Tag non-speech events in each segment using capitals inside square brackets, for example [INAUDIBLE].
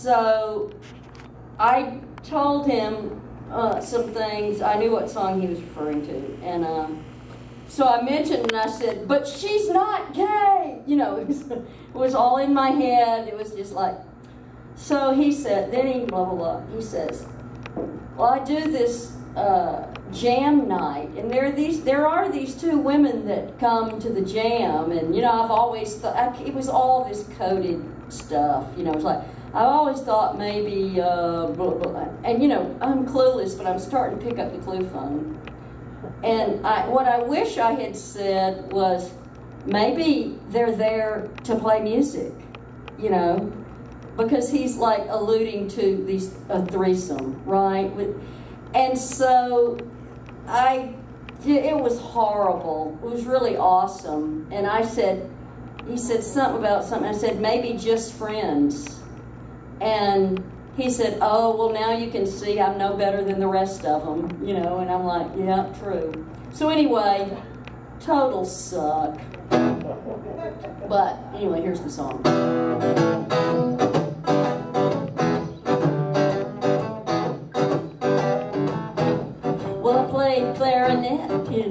So I told him uh, some things. I knew what song he was referring to, and um, so I mentioned and I said, "But she's not gay." You know, [LAUGHS] it was, it was all in my head. It was just like. So he said. Then he blah blah blah. He says, "Well, I do this." Uh, jam night. And there are these there are these two women that come to the jam. And you know I've always thought it was all this coded stuff. You know it's like I've always thought maybe, uh, blah, blah, and you know, I'm clueless, but I'm starting to pick up the clue phone. And I, what I wish I had said was, maybe they're there to play music, you know, because he's like alluding to these a threesome, right? And so I, it was horrible. It was really awesome. And I said, he said something about something. I said maybe just friends and he said, Oh, well, now you can see I'm no better than the rest of them, you know. And I'm like, Yeah, true. So, anyway, total suck. But anyway, here's the song.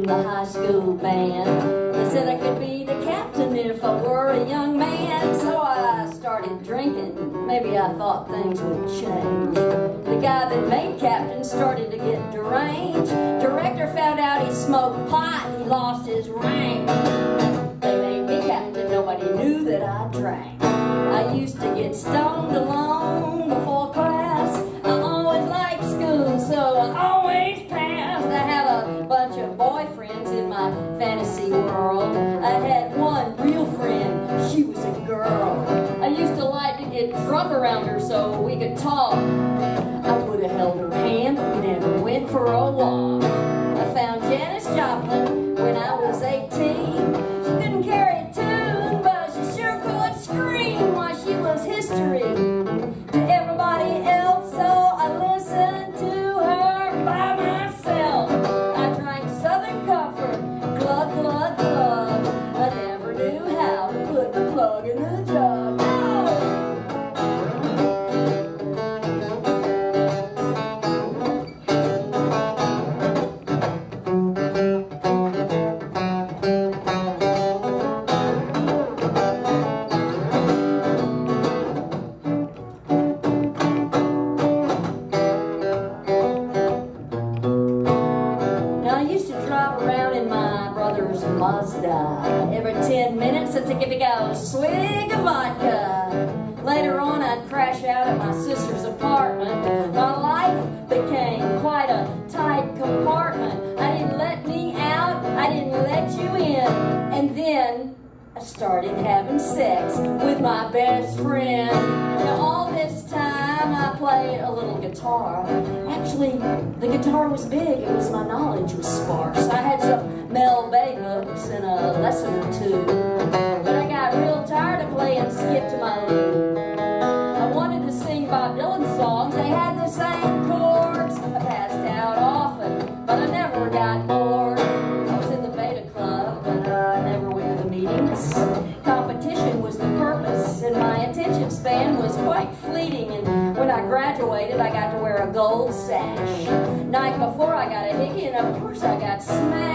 The high school band. They said I could be the captain if I were a young man. So I started drinking. Maybe I thought things would change. The guy that made captain started to get deranged. Director found out he smoked pot. He lost his rank. They made me captain. Nobody knew that I drank. I used to get stoned alone drunk around her so we could talk. I would have held her hand, we never went for a walk. I found Janis Joplin when I was 18. Used to drive around in my brother's Mazda. Every 10 minutes I'd take it go, swig of vodka. Later on I'd crash out at my sister's apartment. My life became quite a tight compartment. I didn't let me out, I didn't let you in. And then I started having sex with my best friend. Now all this time I played a little guitar. Actually, the guitar was big, it was my knowledge was sparse. I had some Mel Bay books and a lesson or two. But I got real tired of playing Skip to My Lou. I wanted to sing Bob Dylan songs, they had the same chords. I passed out often, but I never got bored. I was in the Beta Club, but I never went to the meetings. Competition was the purpose, and my attention span was quite fleeting. And when I graduated, I got to gold sash. Night before, I got a hickey, and of course, I got smashed.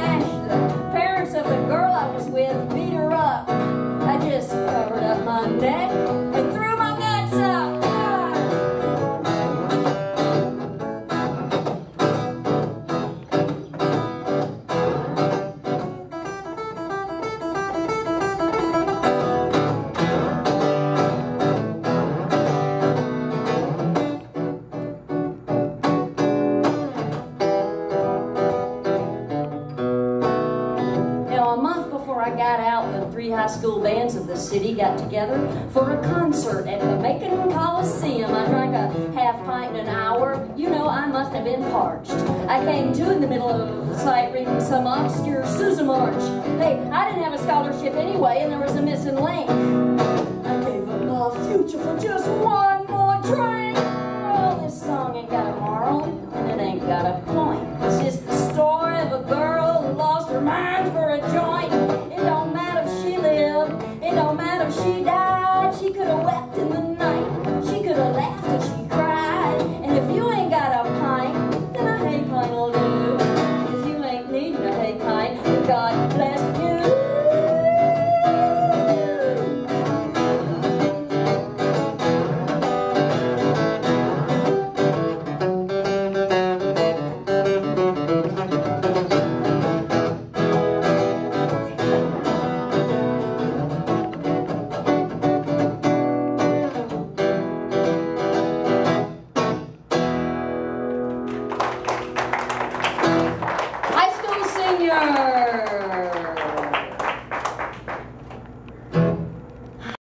got out, the three high school bands of the city got together for a concert at the Macon Coliseum. I drank a half pint in an hour. You know, I must have been parched. I came to in the middle of the sight reading some obscure Sousa march. Hey, I didn't have a scholarship anyway, and there was a missing link. I gave up my future for just one more drink. Oh, this song ain't got a moral, and it ain't got a point.